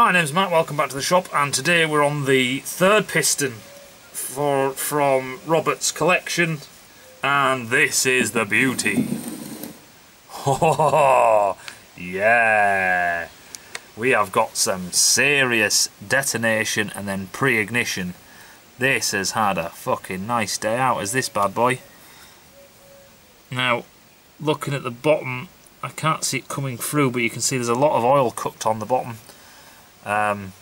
My name's Matt, welcome back to the shop and today we're on the third piston for from Robert's collection and this is the beauty. Oh yeah! We have got some serious detonation and then pre-ignition. This has had a fucking nice day out as this bad boy. Now, looking at the bottom, I can't see it coming through but you can see there's a lot of oil cooked on the bottom um,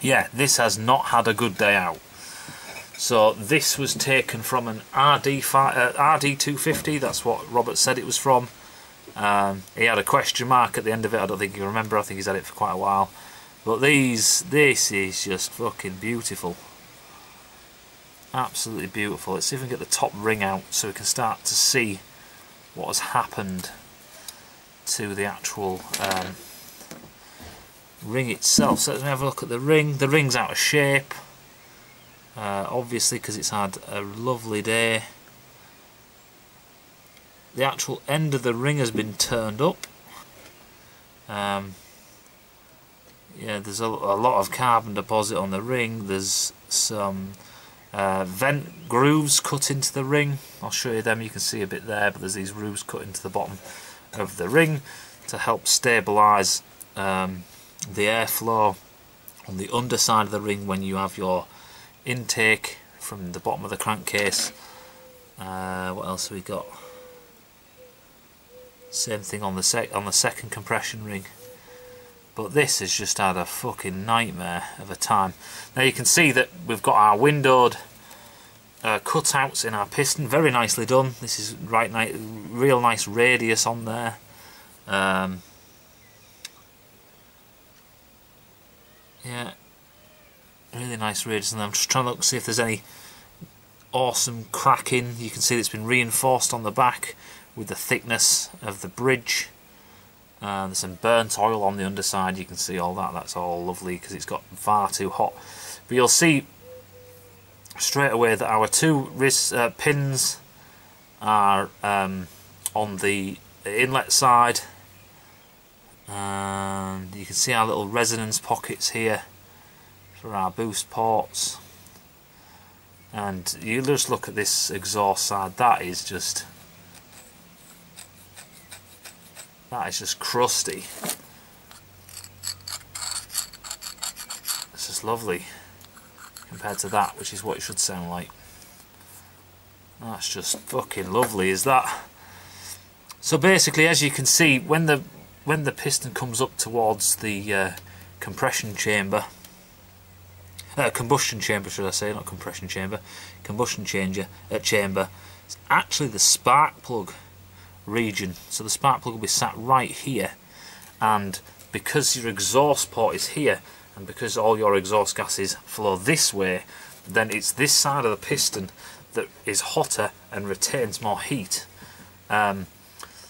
yeah, this has not had a good day out. So this was taken from an RD uh, RD250. That's what Robert said it was from. Um, he had a question mark at the end of it. I don't think you remember. I think he's had it for quite a while. But these, this is just fucking beautiful. Absolutely beautiful. Let's see if we can get the top ring out so we can start to see what has happened to the actual um, ring itself. So let's have a look at the ring. The ring's out of shape, uh, obviously because it's had a lovely day. The actual end of the ring has been turned up. Um, yeah, there's a, a, lot of carbon deposit on the ring. There's some uh, vent grooves cut into the ring. I'll show you them. You can see a bit there, but there's these grooves cut into the bottom of the ring to help stabilise um, the airflow on the underside of the ring when you have your intake from the bottom of the crankcase. Uh, what else have we got? Same thing on the sec on the second compression ring. But this has just had a fucking nightmare of a time. Now you can see that we've got our windowed uh, cutouts in our piston, very nicely done. This is right, real nice radius on there. Um, Yeah, really nice ridges, and I'm just trying to look see if there's any awesome cracking. You can see it's been reinforced on the back with the thickness of the bridge. Uh, there's some burnt oil on the underside. You can see all that. That's all lovely because it's got far too hot. But you'll see straight away that our two wrist uh, pins are um, on the inlet side and you can see our little resonance pockets here for our boost ports. And you just look at this exhaust side that is just that is just crusty. It's just lovely compared to that which is what it should sound like. That's just fucking lovely is that? So basically as you can see when the when the piston comes up towards the uh, compression chamber, uh, combustion chamber should I say, not compression chamber, combustion changer, uh, chamber, it's actually the spark plug region. So the spark plug will be sat right here and because your exhaust port is here and because all your exhaust gases flow this way then it's this side of the piston that is hotter and retains more heat. Um,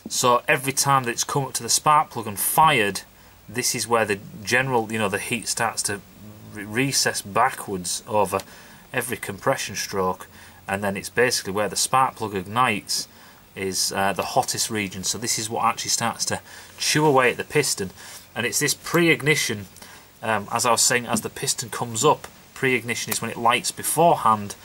so every time that it's come up to the spark plug and fired, this is where the general, you know, the heat starts to recess backwards over every compression stroke. And then it's basically where the spark plug ignites is uh, the hottest region. So this is what actually starts to chew away at the piston. And it's this pre-ignition um, as I was saying as the piston comes up pre-ignition is when it lights beforehand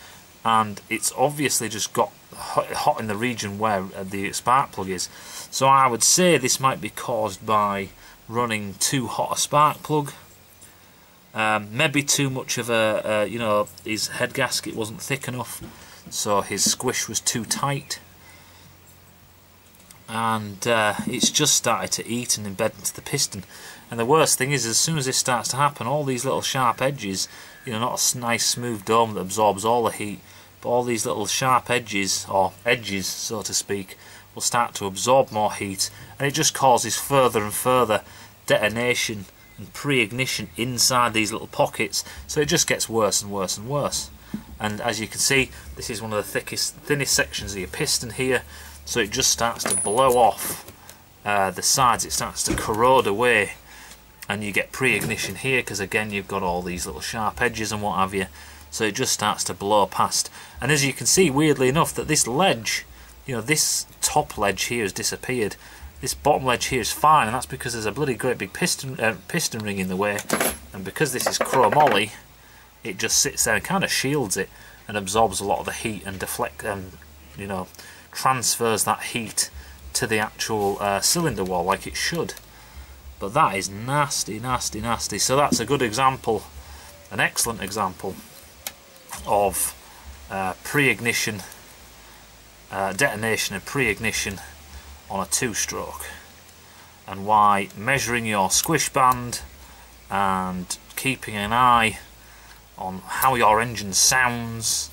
and it's obviously just got hot in the region where uh, the spark plug is. So I would say this might be caused by running too hot a spark plug. Um, maybe too much of a, uh, you know, his head gasket wasn't thick enough, so his squish was too tight. And uh, it's just started to eat and embed into the piston. And the worst thing is, as soon as this starts to happen, all these little sharp edges, you know, not a nice smooth dome that absorbs all the heat, but all these little sharp edges or edges so to speak will start to absorb more heat and it just causes further and further detonation and pre-ignition inside these little pockets so it just gets worse and worse and worse. And as you can see this is one of the thickest thinnest sections of your piston here so it just starts to blow off uh, the sides. It starts to corrode away and you get pre-ignition here because again you've got all these little sharp edges and what have you so it just starts to blow past. And as you can see weirdly enough that this ledge you know this top ledge here has disappeared. This bottom ledge here is fine and that's because there's a bloody great big piston uh, piston ring in the way. And because this is chromoly it just sits there and kind of shields it and absorbs a lot of the heat and deflect and you know transfers that heat to the actual uh, cylinder wall like it should. But that is nasty nasty nasty. So that's a good example an excellent example of uh, pre-ignition uh, detonation and pre-ignition on a two-stroke and why measuring your squish band and keeping an eye on how your engine sounds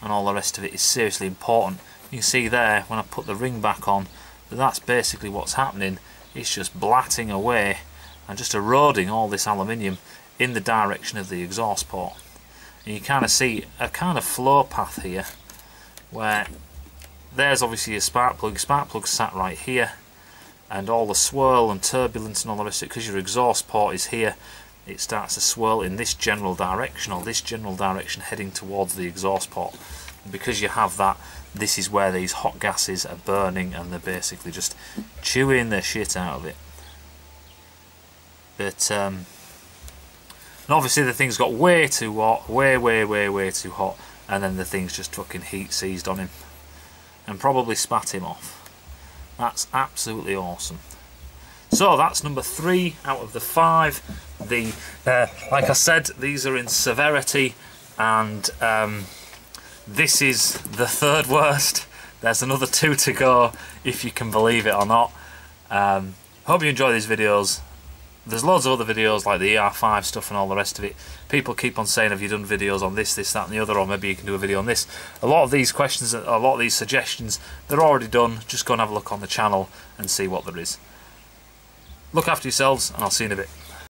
and all the rest of it is seriously important. You can see there when I put the ring back on that that's basically what's happening. It's just blatting away and just eroding all this aluminium in the direction of the exhaust port. You kind of see a kind of flow path here where there's obviously a spark plug. Spark plug sat right here and all the swirl and turbulence and all the rest of it because your exhaust port is here it starts to swirl in this general direction or this general direction heading towards the exhaust port and because you have that this is where these hot gases are burning and they're basically just chewing the shit out of it but um, and obviously the thing's got way too hot way way way way too hot and then the thing's just fucking heat seized on him and probably spat him off that's absolutely awesome. So that's number three out of the five. The uh, like I said, these are in severity, and um, this is the third worst. There's another two to go, if you can believe it or not. Um, hope you enjoy these videos there's loads of other videos like the ER5 stuff and all the rest of it. People keep on saying, have you done videos on this, this, that and the other, or maybe you can do a video on this. A lot of these questions, a lot of these suggestions, they're already done. Just go and have a look on the channel and see what there is. Look after yourselves, and I'll see you in a bit.